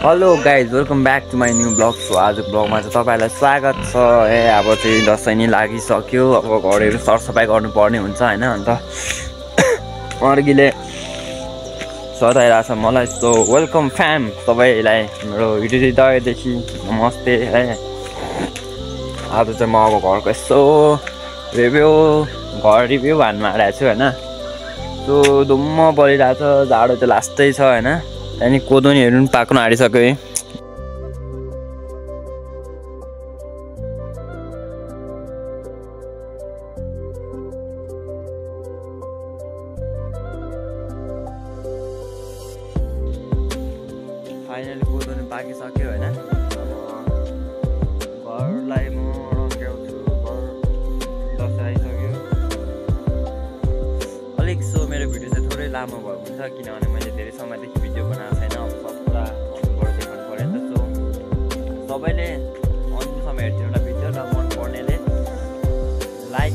Hello guys welcome back to my new blog so आजको ब्लगमा चाहिँ तपाईँहरूलाई स्वागत छ। ए अब चाहिँ दसैँ नि लागिसक्यो। अब घरहरू सरसफाइ गर्नुपर्ने हुन्छ होइन? अन्त अर्कीले सधाइरहेको छ मलाई यस्तो वेलकम फ्याम सबैलाई मेरो हृदयदेखि नमस्ते है आज चाहिँ म अब घरको यसो रिभ्यू घर रिभ्यू हान्नु आइरहेको छु होइन? सो धुम्म परिरहेको छ जाडो चाहिँ लास्टै छ होइन? त्यहाँदेखि कोदोनीहरू पनि पाक्नु आँटिसक्यो है।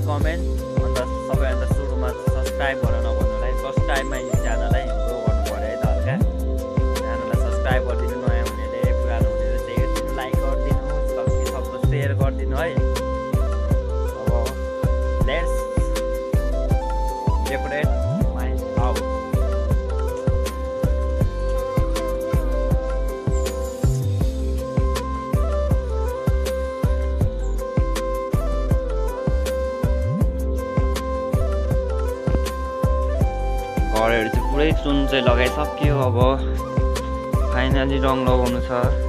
कमेन्ट अन्त सबैभन्दा सुरुमा सब्सक्राइब गरेर नभन्नुलाई सब्सक्राइबमा यो च्यानललाई ग्रो गर्नु पऱ्यो है त हल्का। च्यानललाई सब्सक्राइब गरिदिनु नयाँ हुनेले पुरानो हुनेले लाइक गरिदिनु सक्दो सेयर गरिदिनु है। पुरै सुन चाहिँ लगाइसक्यो अब। फाइनली रङ लगाउनु छ।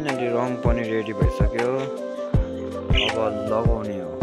फाइनली रङ पनि रेडी भइसक्यो। अब लगाउने हो।